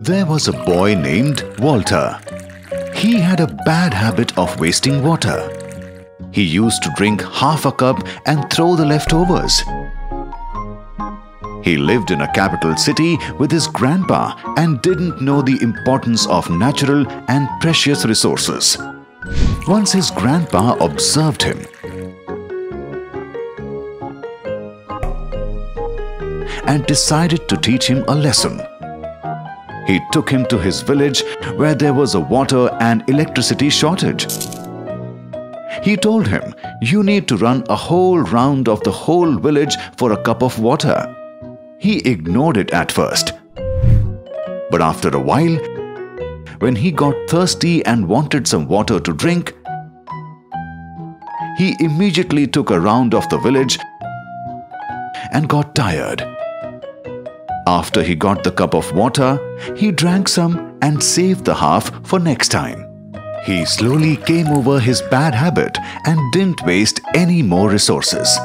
There was a boy named Walter. He had a bad habit of wasting water. He used to drink half a cup and throw the leftovers. He lived in a capital city with his grandpa and didn't know the importance of natural and precious resources. Once his grandpa observed him and decided to teach him a lesson. He took him to his village where there was a water and electricity shortage. He told him, You need to run a whole round of the whole village for a cup of water. He ignored it at first. But after a while, when he got thirsty and wanted some water to drink, he immediately took a round of the village and got tired. After he got the cup of water, he drank some and saved the half for next time. He slowly came over his bad habit and didn't waste any more resources.